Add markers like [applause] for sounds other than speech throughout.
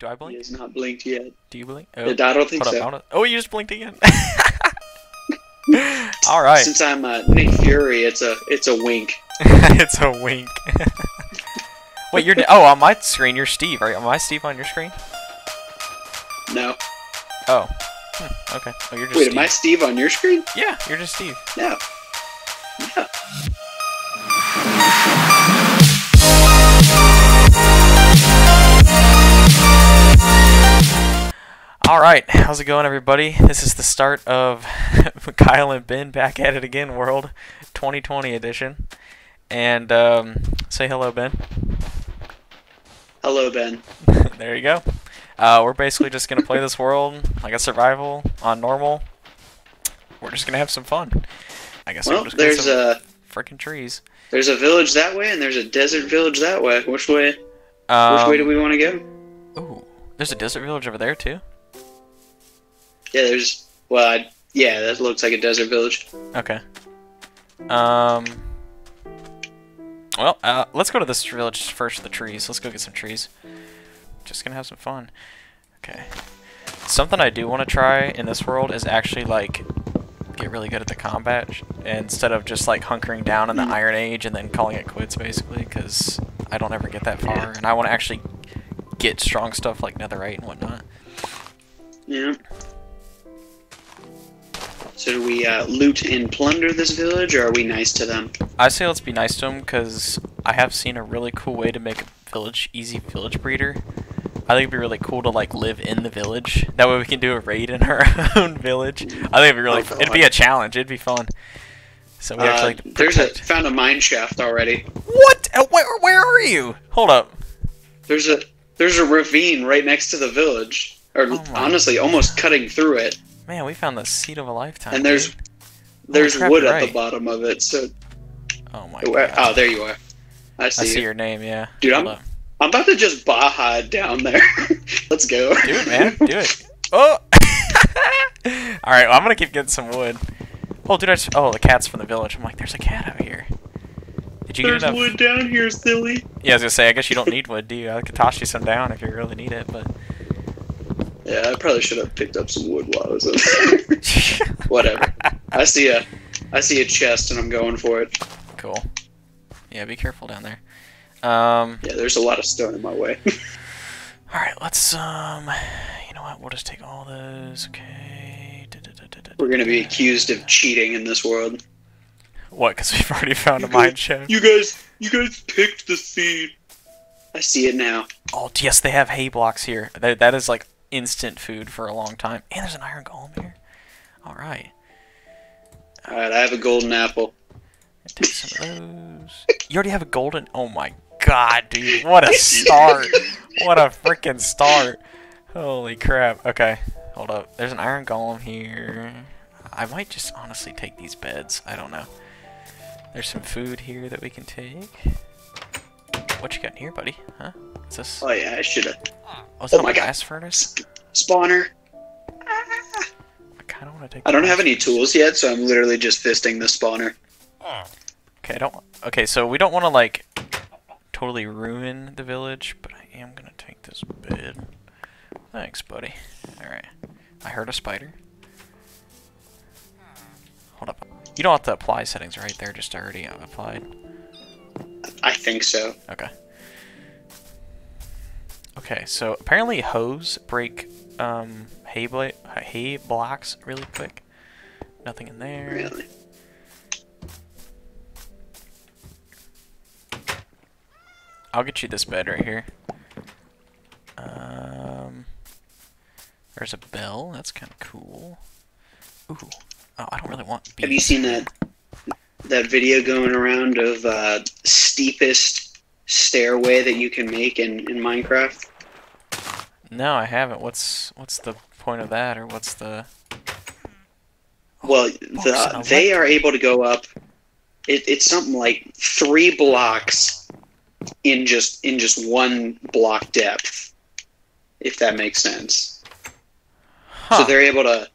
Do I He blink? has not blinked yet. Do you blink? I don't think so. up. Oh, you just blinked again. [laughs] All right. Since I'm uh, Nick Fury, it's a it's a wink. [laughs] it's a wink. [laughs] Wait, you're oh on my screen. You're Steve, right? Am I Steve on your screen? No. Oh. Hmm, okay. Oh, you're just Wait, Steve. am I Steve on your screen? Yeah, you're just Steve. No. No. All right, how's it going, everybody? This is the start of [laughs] Kyle and Ben back at it again, World 2020 edition. And um, say hello, Ben. Hello, Ben. [laughs] there you go. Uh, we're basically just gonna play this world like a survival on normal. We're just gonna have some fun. I guess Well, we're just gonna there's a freaking trees. there's a village that way, and there's a desert village that way. Which way? Um, Which way do we want to go? Ooh, there's a desert village over there too. Yeah, there's. Well, I, yeah, that looks like a desert village. Okay. Um. Well, uh, let's go to this village first. The trees. Let's go get some trees. Just gonna have some fun. Okay. Something I do want to try in this world is actually like get really good at the combat instead of just like hunkering down in the Iron Age and then calling it quits, basically, because I don't ever get that far, and I want to actually get strong stuff like Netherite and whatnot. Yeah. So do we uh, loot and plunder this village, or are we nice to them? I say let's be nice to them because I have seen a really cool way to make a village easy village breeder. I think it'd be really cool to like live in the village. That way we can do a raid in [laughs] our own village. I think it'd be really Oh, it'd be a challenge. It'd be fun. So we Uh, actually like there's a found a mine shaft already. what? Uh, Where where are you? Hold up. There's a there's a ravine right next to the village, or Oh honestly, almost cutting through it. Man, we found the seat of a lifetime. And there's dude. there's crap, wood you're at the bottom of it. So oh my god. oh, there you are. I I see, see you. your name. Yeah. Dude, Hold I'm- up. I'm about to just baja down there. [laughs] Let's go. Do it, man. Do it. Oh. [laughs] All right. Well, I'm gonna keep getting some wood. Oh, dude. I just, oh, the cat's from the village. I'm like, there's a cat out here. Did you There's get enough? wood down here, silly. Yeah, I was gonna say. I guess you don't need wood, do you? I could toss you some down if you really need it, but. Yeah, I probably should have picked up some wood while I was up there. [laughs] Whatever. I see a I see a chest and I'm going for it. cool. Yeah, be careful down there. Um. Yeah, there's a lot of stone in my way. [laughs] All right. Let's um. You know what? We'll just take all those. Okay. We're gonna be accused of cheating in this world. What? Because we've already found a mine shaft. You guys, you guys picked the seed. I see it now. Oh, yes, they have hay blocks here. That, that is like instant food for a long time. And there's an iron golem here. All right. All right, I have a golden apple. Take some of those. You already have a golden. Oh my god, dude! What a start! What a freaking start! Holy crap! Okay, hold up. There's an iron golem here. I might just honestly take these beds. I don't know. There's some food here that we can take. What you got in here, buddy? Huh? What's this? Oh yeah, I should have. Oh, is oh that my God. blast furnace? Spawner. I kind of want to take. I don't have any tools yet, so I'm literally just fisting the spawner. Okay, I don't. Okay, so we don't want to like totally ruin the village, but I am gonna take this bed. Thanks, buddy. All right. I heard a spider. Hold up. You don't have to apply settings, right? They're just already applied. I think so. Okay. Okay, so apparently hoes break um, hay bla- hay blocks really quick. Nothing in there. Really. I'll get you this bed right here. Um, there's a bell. That's kind of cool. Ooh. Oh, I don't really want bees. Have you seen that that video going around of uh, steepest stairway that you can make in, in Minecraft? No, I haven't. What's what's the point of that, or what's the? Well, the, they are able to go up. It, it's something like three blocks in just in just one block depth, if that makes sense. Huh. So they're able to.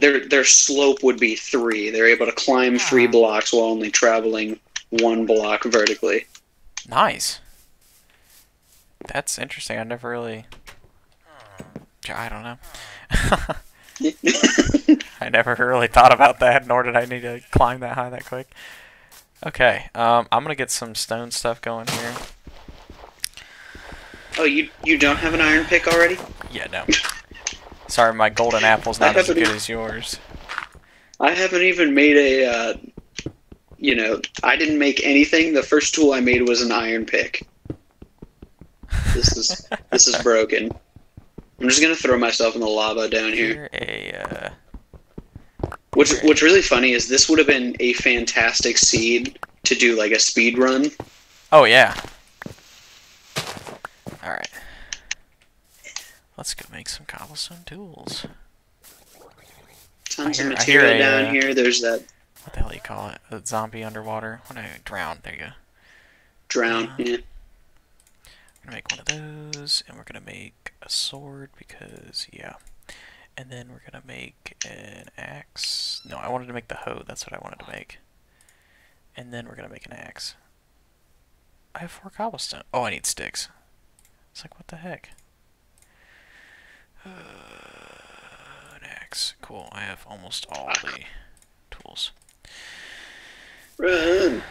Their their slope would be three. They're able to climb three blocks while only traveling one block vertically. Nice. That's interesting. I never really I don't know. [laughs] I never really thought about that, nor did I need to climb that high that quick. Okay, um, I'm gonna get some stone stuff going here. oh, you you don't have an iron pick already? Yeah, no. Sorry, my golden apple's not as good as yours. I haven't even made a. Uh, you know, I didn't make anything. The first tool I made was an iron pick. This is this is [laughs] broken. I'm just gonna throw myself in the lava down here. A uh, What's what's really funny is this would have been a fantastic seed to do like a speed run. Oh yeah. All right. Let's go make some cobblestone tools. Tons hear- of material a, down uh, here. There's that What the hell do you call it? A zombie underwater? When I drown, there you go. drown. Uh, Yeah. I'm gonna make one of those, and we're gonna make a sword because yeah. And then we're gonna make an axe. No, I wanted to make the hoe. That's what I wanted to make. And then we're gonna make an axe. I have four cobblestone. Oh, I need sticks. It's like what the heck? Uh, Cool. I have almost all the tools. Run.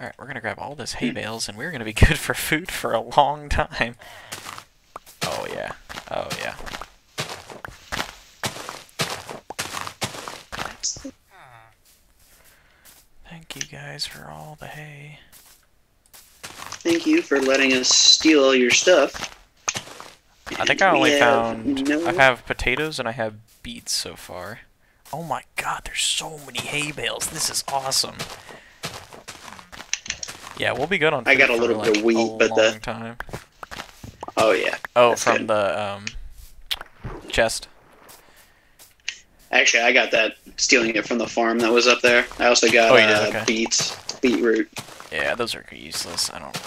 Alright, we're gonna grab all this hay bales and we're gonna be [laughs] good for food for a long time. Oh yeah. Oh yeah. Thank you guys for all the hay. Thank you for letting us steal all your stuff. I think I only found no- I have potatoes and I have beets so far. Oh my god, there's so many hay bales. This is awesome. Yeah, we'll be good on I got a little bit of wheat, but the- time. Oh yeah. Oh, from good. the um chest. Actually, I got that stealing it from the farm that was up there. I also got Oh, uh, Okay. beets, beetroot. Yeah, those are useless. I don't.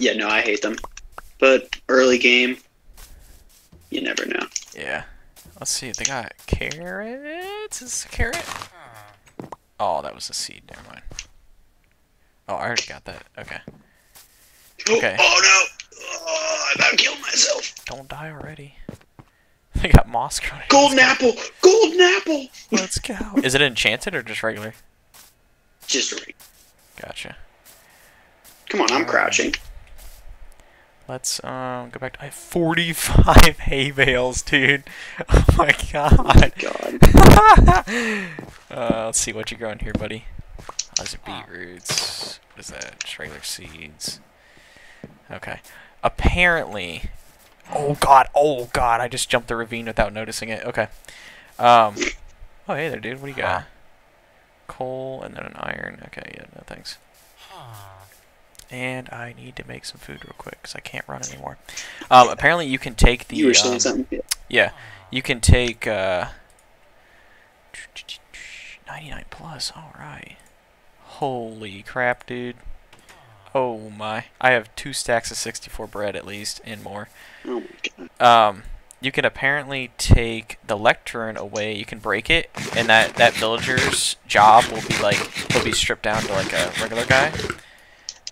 Yeah, no, I hate them. But early game, you never know. Yeah. Let's see. They got carrots. Is this a carrot? Oh, that was a seed. Never mind. Oh, I already got that. Okay. Oh, okay. Oh no! Oh, I about killed myself. Don't die already. [laughs] They got moss growing. Golden apple! Golden apple! Let's go. [laughs] Is it enchanted or just regular? Just regular. Gotcha. Come on, I'm crouching. Let's um go back to. I have 45 [laughs] hay bales, dude. [laughs] Oh my god. Oh my God. [laughs] uh, let's see what you're growing here, buddy. Oh, those are beetroots. What is that? Regular seeds. Okay. Apparently. Oh god. Oh god. I just jumped the ravine without noticing it. Okay. Um. Oh hey there, dude. What do you got? Coal and then an iron. Okay. Yeah. No thanks. And I need to make some food real quick because I can't run anymore. [laughs] Um. Apparently you can take the. You were saying um, something? Yeah. yeah, you can take uh, 99 plus. All right. Holy crap, dude. Oh my. I have two stacks of 64 bread at least and more. Oh my god. Um, you can apparently take the lectern away. You can break it, and that that villager's job will be like he'll be stripped down to like a regular guy.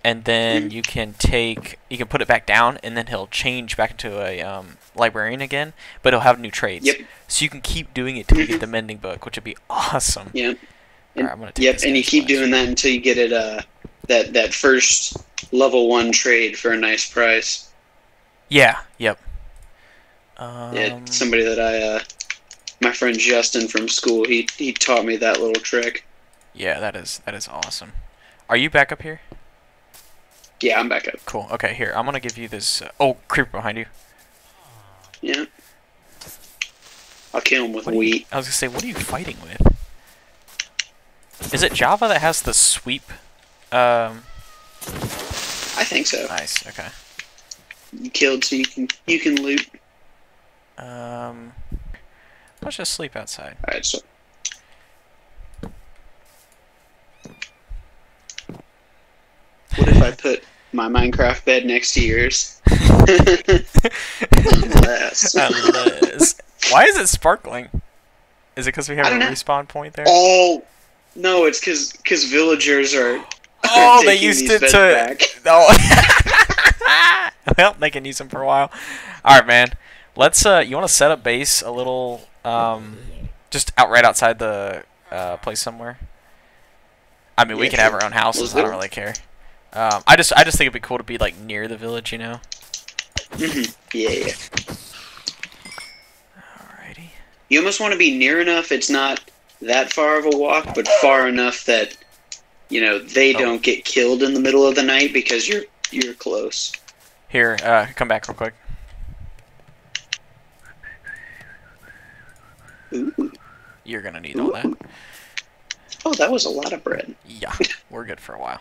And then you can take you can put it back down, and then he'll change back into a um, librarian again. But he'll have new trades. Yep. So you can keep doing it till you get the mending book, which would be awesome. I'm gonna take Yep, and you keep doing that until you get it uh that that first level one trade for a nice price. Yeah. Yep. Um, Yeah, somebody that I uh my friend Justin from school, he he taught me that little trick. yeah, that is that is awesome. Are you back up here? Yeah, I'm back up. Cool. Okay, here I'm gonna give you this. Uh, oh, creeper behind you. Yeah. I'll kill him with What are you- wheat. I was gonna say, what are you fighting with? Is it Java that has the sweep? Um, I think so. nice. Okay. You killed so you can you can loot. Um, let's just sleep outside. Alright, so What if I put my Minecraft bed next to yours? [laughs] Unless. Unless, [laughs] why is it sparkling? Is it because we have a don't know. respawn point there? Oh no, it's because because villagers are. [laughs] Oh, they used these it beds to. back. Oh. well, they can use them for a while. All right, man. Let's. Uh, you want to set up base a little, um, just out right outside the uh, place somewhere. I mean, we can have our own houses. I don't really care. Um, I just, I just think it'd be cool to be like near the village, you know. Mhm. Yeah, yeah. Alrighty. You almost want to be near enough. It's not that far of a walk, but far enough that you know they Oh. don't get killed in the middle of the night because you're you're close. Here, uh, come back real quick. Ooh. You're gonna need all that. Oh, that was a lot of bread. Yeah, we're good for a while.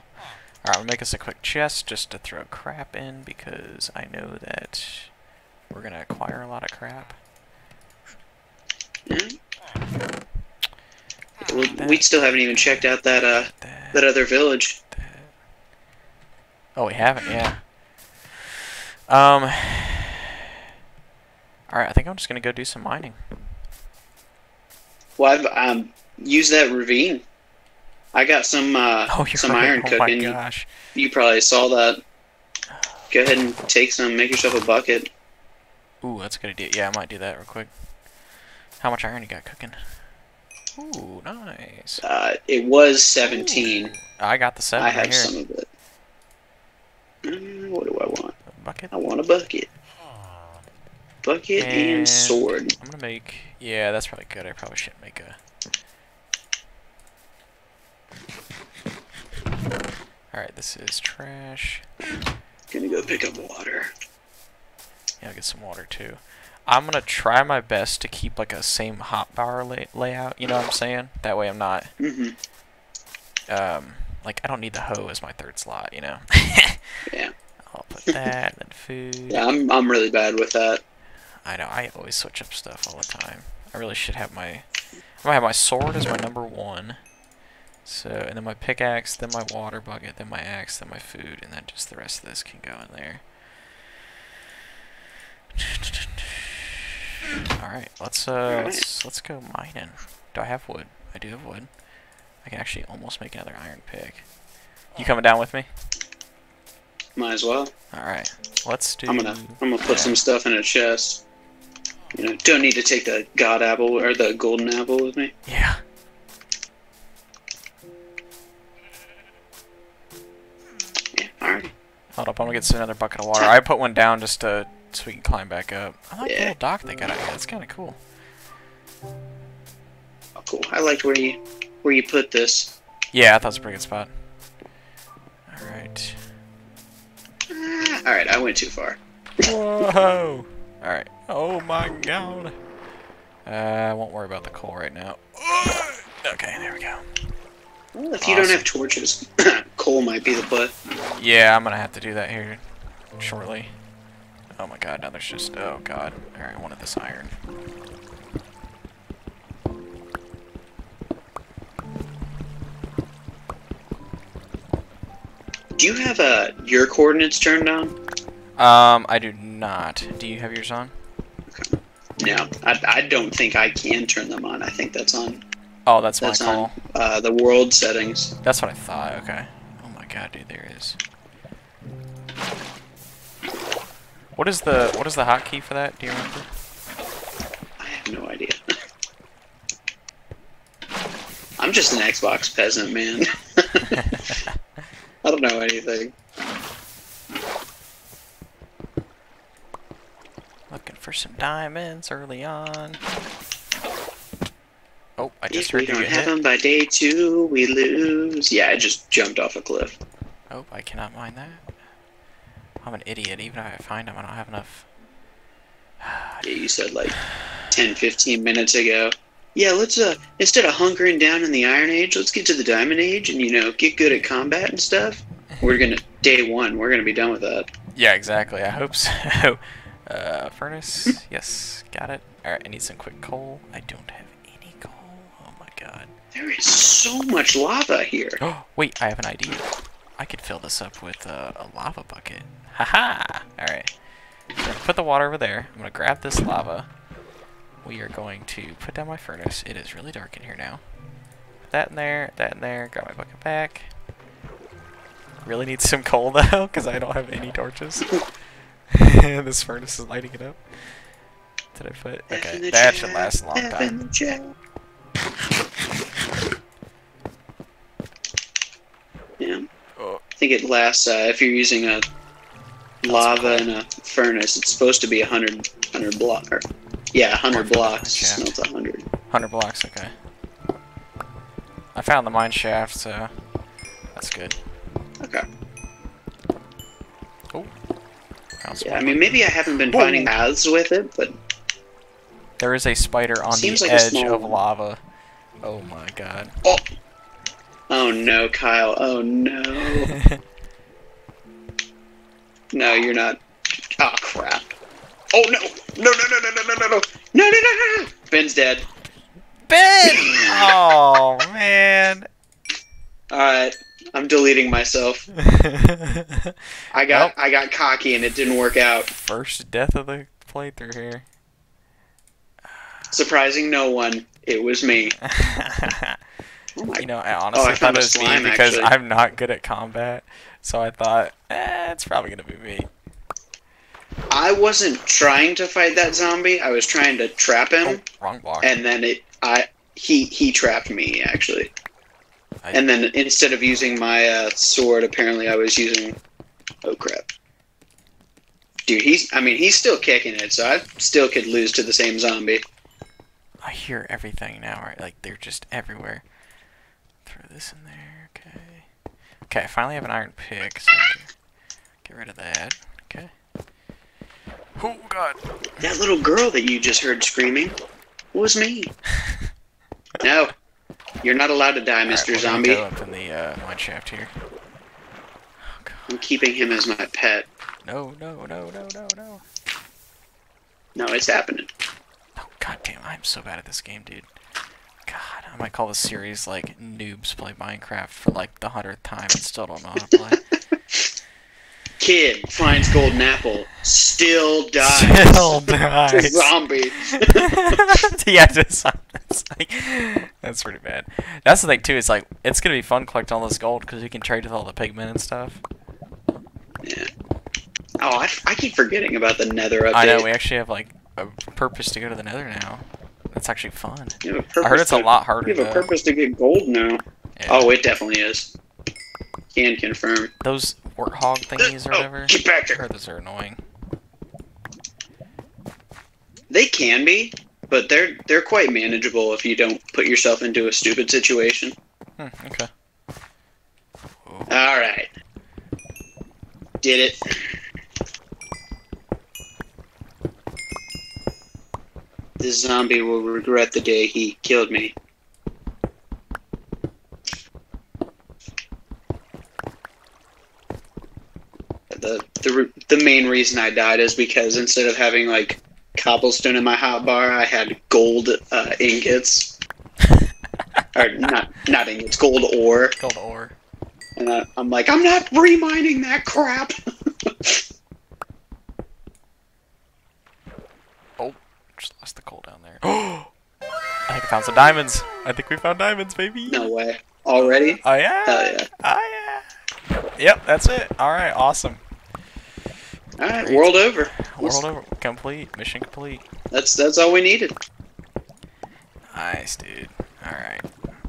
Alright, gonna make us a quick chest just to throw crap in because I know that we're gonna acquire a lot of crap. We, that, we still haven't even checked out that uh that, that other village. that. Oh, we haven't, yeah. Um. Alright, I think I'm just gonna go do some mining. Well, I've um used that ravine. I got some uh [laughs] Oh, some iron oh cooking. my gosh. You probably saw that. Go ahead and take some. Make yourself a bucket. Ooh, that's a good idea. Yeah, I might do that real quick. How much iron you got cooking? Ooh, nice. Uh, it was 17. Ooh, I got the seven I right have some of it. Mm, what do I want? A bucket. I want a bucket. Bucket and, And- sword. I'm gonna make. Yeah, that's probably good. I probably shouldn't make a. Alright, this is trash. Gonna go pick up water. Yeah, I'll get some water too. I'm gonna try my best to keep like a same hotbar lay- layout. You know what I'm saying? That way I'm not mm -hmm. um like I don't need the hoe as my third slot. You know. [laughs] Yeah. I'll put that and then food. Yeah, I'm I'm really bad with that. I know. I always switch up stuff all the time. I really should have my. I'm gonna have my sword as my number one. So, and then my pickaxe, then my water bucket, then my axe, then my food, and then just the rest of this can go in there. All right, let's uh, let's let's go mining. Do I have wood? I do have wood. I can actually almost make another iron pick. You coming down with me? Might as well. All right, let's do. I'm gonna I'm gonna put yeah. some stuff in a chest. You know, don't need to take the god apple or the golden apple with me. Yeah, Hold up, I'm gonna get another bucket of water. I put one down just to so we can climb back up. I like the little dock they got out here. That's kind of cool. Oh, cool. I liked where you where you put this. Yeah, I thought it was a pretty good spot. All right. Ah, alright, I went too far. Whoa! [laughs] All right. Oh my god. Uh, I won't worry about the coal right now. Okay, there we go. Well, if you don't have torches, [clears throat] coal might be the play. Yeah, I'm gonna have to do that here shortly. Oh my god, now there's just oh god. All right, I wanted this iron. Do you have uh, your coordinates turned on? Um, I do not. Do you have yours on? No, I, I don't think I can turn them on. I think that's on Oh, that's, that's my call. on uh, the world settings. That's what I thought. Okay. Oh my god, dude, there is. What is the what is the hotkey for that? Do you remember? I have no idea. [laughs] I'm just an Xbox peasant, man. [laughs] I don't know anything. Looking for some diamonds early on. I just If we don't have hit. them by day two, we lose. Yeah, I just jumped off a cliff. Oh, I cannot mine that. I'm an idiot. Even if I find them, I don't have enough. [sighs] Yeah, you said like 10, 15 minutes ago. Yeah, let's uh instead of hunkering down in the Iron Age, let's get to the Diamond Age and you know get good at combat and stuff. We're gonna day one. We're gonna be done with that. Yeah, exactly. I hope so. [laughs] Uh, furnace. [laughs] yes, got it. All right, I need some quick coal. I don't have any coal. Oh my god. There is so much lava here. Oh, [gasps] wait, I have an idea. I could fill this up with uh, a lava bucket. Haha! Alright. So I'm gonna put the water over there. I'm gonna grab this lava. We are going to put down my furnace. It is really dark in here now. Put that in there, that in there, grab my bucket back. really need some coal [laughs] though, because I don't have any torches. [laughs] this furnace is lighting it up. Did I put? Okay, that should last a long time. [laughs] the chat. Yeah, Oh, I think it lasts. Uh, if you're using a lava and a furnace, it's supposed to be a hundred hundred block. Or, yeah, hundred Or blocks. shaft. Smelts a hundred. 100 blocks, okay. I found the mine shaft, so that's good. Okay. Oh. Yeah, I mean, maybe I haven't been Whoa. finding paths with it, but There is a spider on Seems the like edge of one. lava. Oh my god. oh, oh no, Kyle. Oh no, [laughs] no, you're not. Oh crap. Oh no, no, no, no, no, no, no, no, no, no, no, no, no. Ben's dead. Ben! [laughs] oh man. All right, I'm deleting myself. [laughs] I got, I got cocky and it didn't work out. First death of the playthrough here. Surprising no one, it was me. Oh my you know, I honestly I thought it a was me because actually. I'm not good at combat. So I thought, eh, it's probably gonna be me. I wasn't trying to fight that zombie. I was trying to trap him. Oh, wrong block. and then it I he he trapped me actually. I- and then instead of using my uh, sword, apparently I was using. Oh crap! Dude, he's I mean he's still kicking it, so I still could lose to the same zombie. I hear everything now, right? Like they're just everywhere. Throw this in there, okay. Okay, I finally have an iron pick, so get rid of that. Okay. Oh god. That little girl that you just heard screaming was me. [laughs] No, you're not allowed to die, Mr. we're Zombie. Go up in the uh, mine shaft here. Oh god. I'm keeping him as my pet. No, no, no, no, no, no. No, it's happening. Oh god damn, I'm so bad at this game, dude. I might call this series like noobs play Minecraft for like the hundredth time and still don't know how to play. [laughs] Kid finds golden apple, still dies. Still [laughs] dies. zombie. [laughs] yeah, just that's like that's pretty bad. That's the thing too. Is like it's gonna be fun collecting all this gold because you can trade with all the pigmen and stuff. Yeah. Oh, I, I keep forgetting about the Nether update. I know we actually have like a purpose to go to the Nether now. That's actually fun. Have heard it's a to- lot harder. You have a to- purpose to get gold now. yeah. Oh, it definitely is. Can confirm. those warthog thingies or Oh, whatever. get back I heard those are annoying. They can be, but they're they're quite manageable if you don't put yourself into a stupid situation. Hmm, okay. All right. Did it. This zombie will regret the day he killed me. The, the the main reason I died is because instead of having like cobblestone in my hot bar, I had gold uh, ingots, [laughs] or not not ingots, gold ore. Gold ore. And I, I'm like, I'm not remining that crap. [laughs] Just lost the coal down there. I think I found some diamonds. I think we found diamonds, baby. no way. Already? Oh yeah. Hell yeah. Oh yeah. Yep, that's it. All right, awesome. All right, Great. world over. World over. Complete. Mission complete. That's that's all we needed. Nice, dude. All right.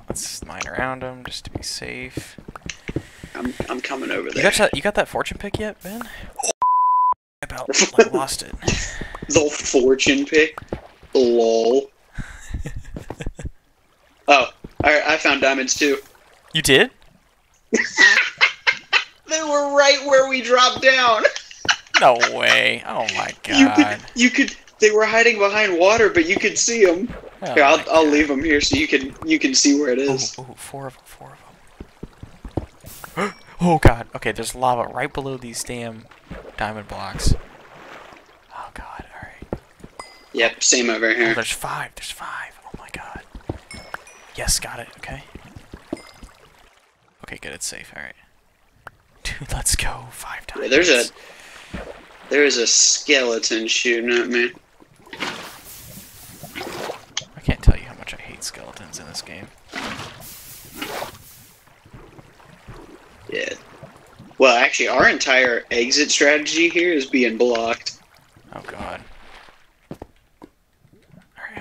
Let's mine around them just to be safe. I'm I'm coming over there. You got that? You got that fortune pick yet, Ben? [laughs] I about like, lost it. The fortune pick. Lol. Oh, I I found diamonds too. You did? [laughs] They were right where we dropped down. No way. Oh my god! [laughs] You could you could. They were hiding behind water, but you could see them. Oh Here, I'll I'll leave them here so you can you can see where it is. Ooh, ooh, four of them. Four of them. [gasps] oh god. Okay, there's lava right below these damn diamond blocks. Oh god. All right. Yep, same over Oh, here. there's five. There's five. Yes, got it. Okay. Okay, good. It's safe. All right. [laughs] Dude, let's go. Five times. Yeah, there's a there's a skeleton shooting at me. I can't tell you how much I hate skeletons in this game. Yeah. Well, actually, our entire exit strategy here is being blocked. Oh god.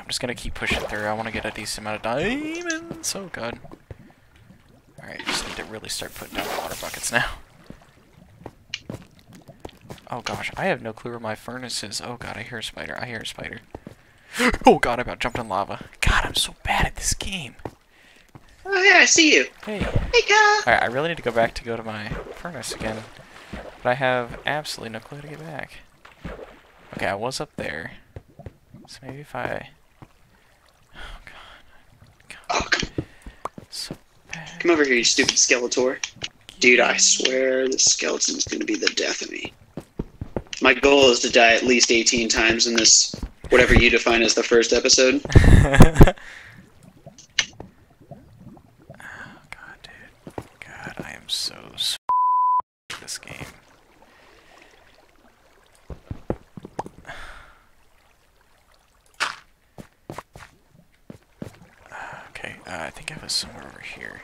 Just gonna keep pushing through. I want to get a decent amount of diamonds. Oh god. Alright, just need to really start putting down water buckets now. Oh gosh, I have no clue where my furnace is. Oh god, I hear a spider. I hear a spider. [gasps] oh god, I about jumped in lava. God, I'm so bad at this game. Oh yeah, I see you. Hey. Hey, Kyle. Alright, I really need to go back to go to my furnace again. But I have absolutely no clue to get back. Okay, I was up there. So maybe if I... Oh. Come, So come over here, you stupid Skeletor. Dude, I swear the skeleton is going to be the death of me. My goal is to die at least 18 times in this, whatever you define as the first episode. [laughs] oh god, dude. God, I am so s this game. Okay, uh, I think I was somewhere over here.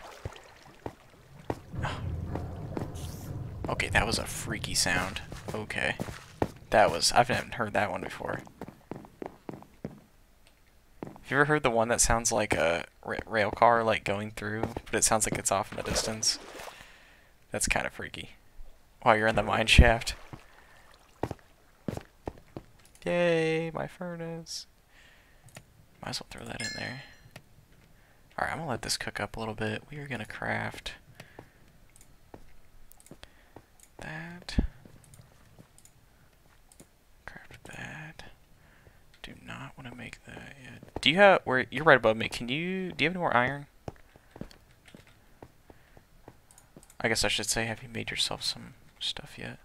Okay, that freaky sound. Okay. That was, I haven't heard that one before. Have you ever heard the one that sounds like a ra rail car, like going through, but it sounds like it's off in the distance? That's kind of freaky. While you're in the mine shaft. Yay, my furnace. Might as well throw that in there. Alright, I'm gonna let this cook up a little bit. We are gonna craft that. Craft that. Do not want to make that yet. Do you have where you're right above me? Can you do you have any more iron? I guess I should say, have you made yourself some stuff yet?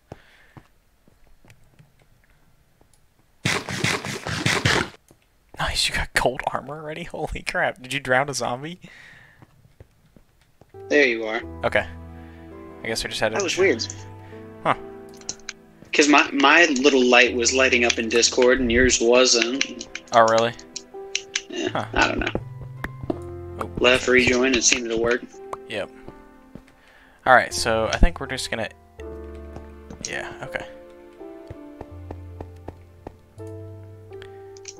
Nice, you got gold armor already? [laughs] Holy crap. Did you drown a zombie? There you are. Okay. I guess we just had to That was weird. Because my, my little light was lighting up in Discord and yours wasn't. Oh really? Yeah, Huh. I don't know. Oh. Left rejoin, it seemed to work. Yep. Alright, so I think we're just gonna... Yeah, okay.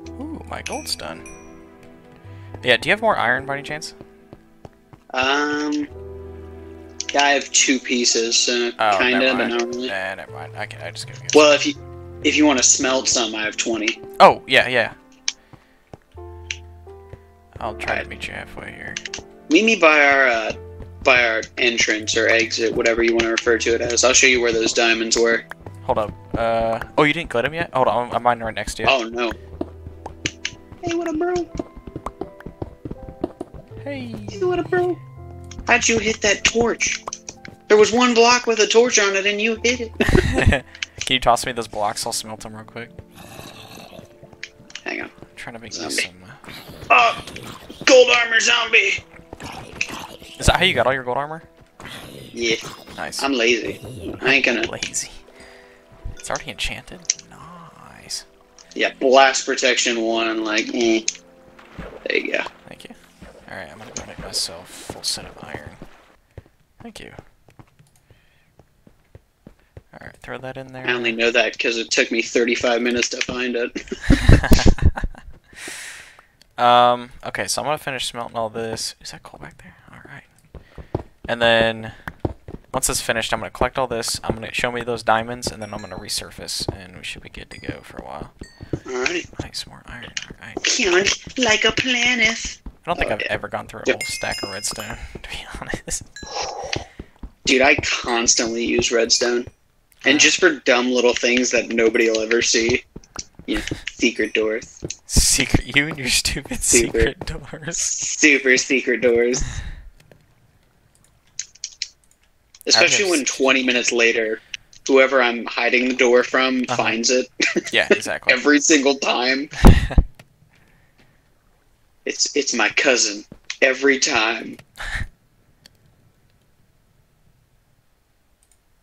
Ooh, my gold's done. Yeah, do you have more iron by any chance? Um, yeah, I have two pieces, so Oh, kinda, never but not really. Nah, never mind. I, can, I just get Well, if you if you want to smelt some, I have twenty. Oh, yeah, yeah. I'll try to meet you halfway here. Meet me by our uh, by our entrance or exit, whatever you want to refer to it as. I'll show you where those diamonds were. Hold up. Uh, oh, you didn't glit them yet? Hold on, I'm, I'm mining right next to you. Oh no. Hey, what up, bro? Hey. Hey, what up, bro? How'd you hit that torch? There was one block with a torch on it, and you hit it. [laughs] Can you toss me those blocks? I'll smelt them real quick. Hang on. I'm trying to make Zombie. some... Uh... Oh, gold armor zombie. Is that how you got all your gold armor? Yeah, Nice. I'm lazy. I ain't gonna. lazy. It's already enchanted? Nice. Yeah, blast protection one, like, eh. There you go. Thank you. Alright, I'm gonna go make myself full set of iron. Thank you. Alright, throw that in there. I only know that because it took me 35 minutes to find it. [laughs] um, okay, so I'm gonna finish smelting all this. Is that coal back there? Alright. And then, once it's finished, I'm gonna collect all this. I'm gonna show me those diamonds, and then I'm gonna resurface, and we should be good to go for a while. Alright. Nice, more iron. Alright. Like a planet. I don't think Oh, I've yeah. ever gone through a whole stack of redstone, [laughs] to be honest. Dude, I constantly use redstone. And just for dumb little things that nobody will ever see. You know, secret doors. Secret, you and your stupid Secret. secret doors. Super secret doors. Especially when 20 minutes later, whoever I'm hiding the door from Uh-huh. finds it Yeah, [laughs] exactly. every single time. [laughs] It's it's my cousin every time.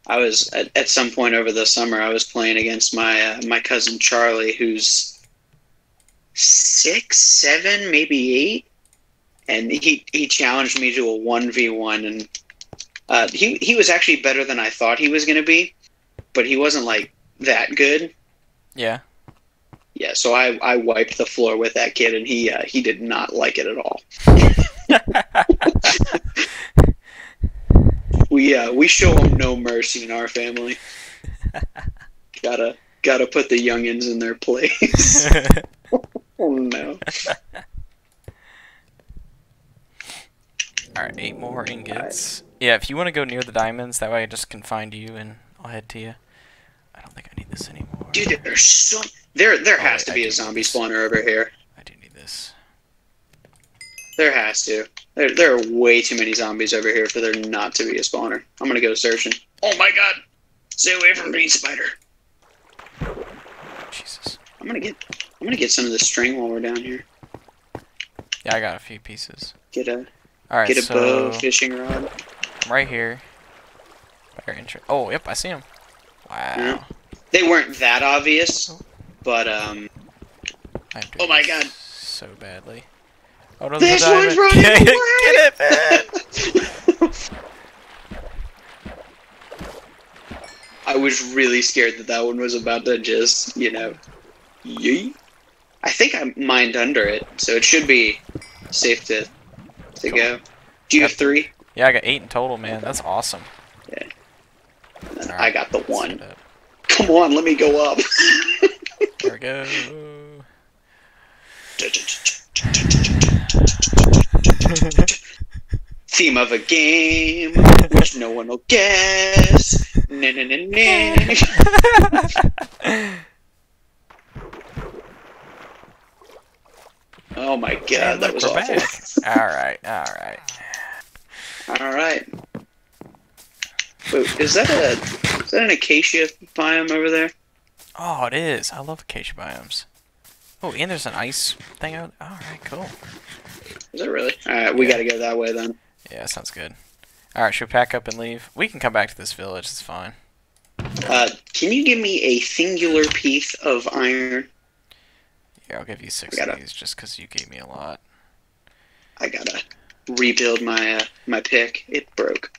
I was at, at some point over the summer. I was playing against my uh, my cousin Charlie, who's six, seven, maybe eight, and he he challenged me to a one v one, and Uh, he he was actually better than I thought he was going to be, but he wasn't like that good. Yeah. Yeah, so I, I wiped the floor with that kid, and he uh, he did not like it at all. [laughs] we uh, we show him no mercy in our family. [laughs] gotta gotta put the youngins in their place. [laughs] oh no! All right, eight more ingots. Yeah, if you want to go near the diamonds, that way I just can find you and I'll head to you. I don't think I need this anymore. Dude, there's so there there Oh, has wait, to be a zombie spawner over here. I do need this. There has to. There there are way too many zombies over here for there not to be a spawner. I'm gonna go searching. Oh my god! Stay away from me, spider. Jesus. I'm gonna get I'm gonna get some of the string while we're down here. Yeah, I got a few pieces. Get a All right, get a so bow, fishing rod. I'm right here. Oh, yep, I see him. Wow. Yeah. They weren't that obvious, but um, Oh my God. So badly. Oh no, This there's a one's running Get, it, man! [laughs] I was really scared that that one was about to just you know, yeet. I think I mined under it, so it should be safe to to go. Do you have three? Yeah, I got eight in total, man. That's awesome. And Alright, I got the one. Come on, let me go up. There we go. Theme of a game, which no one will guess. Na, na, na, na. Oh my god, that was awful. All right, all right. All right. Is that a is that an acacia biome over there? Oh, it is. I love acacia biomes. Oh, and there's an ice thing out. All right, cool. Is it really? All right, we Yeah. got to go that way then. Yeah, sounds good. All right, should we pack up and leave? We can come back to this village. It's fine. Uh, can you give me a singular piece of iron? Yeah, I'll give you six of gotta- these just because you gave me a lot. I gotta rebuild my uh, my pick. It broke.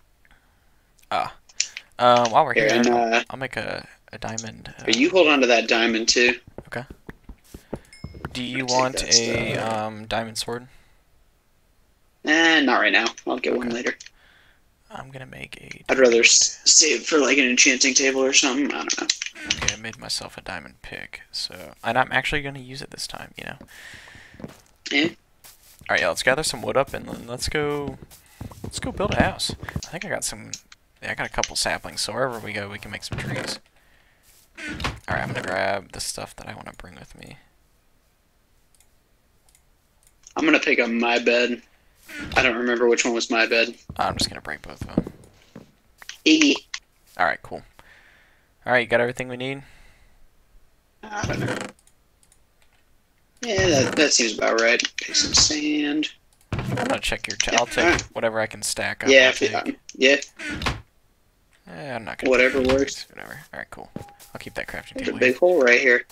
Um, while we're Here, here, and, I'll, uh, I'll make a, a diamond. Uh, you hold on to that diamond too. Okay. Do you want a um, diamond sword? Eh, not right now. I'll get one later. I'm gonna make a. I'd rather save for like an enchanting table or something. I don't know. Okay, I made myself a diamond pick, so and I'm actually gonna use it this time. You know. Yeah. All right, yeah. Let's gather some wood up and let's go. Let's go build a house. I think I got some. Yeah, I got a couple saplings, so wherever we go, we can make some trees. All right, I'm gonna grab the stuff that I want to bring with me. I'm gonna pick up my bed. I don't remember which one was my bed. I'm just gonna break both of them. Iggy. All right, cool. All right, you got everything we need. I don't know. Yeah, that, that seems about right. Pick some sand. I'm gonna check your. Yeah, I'll take alright. whatever I can stack up. Yeah, if um, yeah. Eh, I'm not gonna. Whatever works. Whatever. All right, cool. I'll keep that crafting There's a table. here. big hole right here.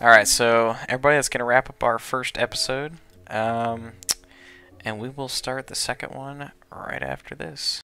All right, so everybody, that's gonna wrap up our first episode, um, and we will start the second one right after this.